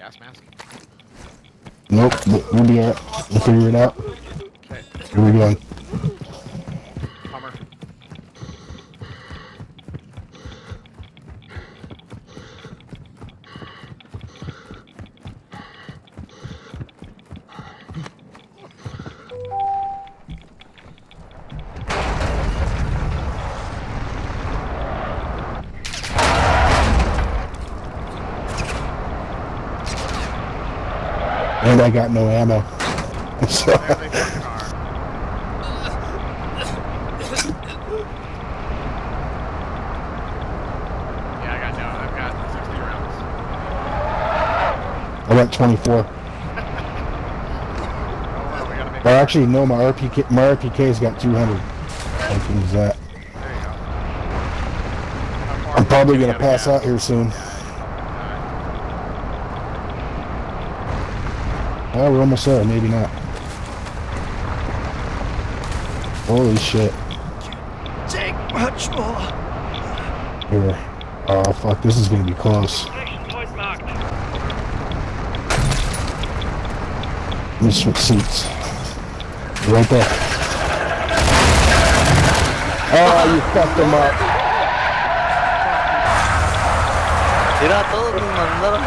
gas mask? Nope, we'll be alright. We'll figure it out. Okay. Here we go. Hummer. And I got no ammo. So, There they fucking are. Yeah, I got no. I've got 60 rounds. I got 24. Oh well, we gotta make. Or actually, no, my RPK, my RPK's got 200. I can that. There you go. How far I'm probably gonna pass out here soon. Oh, we're almost there. Maybe not. Holy shit. Take much more. Here. Oh, fuck. This is gonna be close. Connection point marked. Let me switch seats. Right there. Oh, you fucked them up. Tira a todos, nos mandaron.